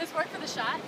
this work for the shot?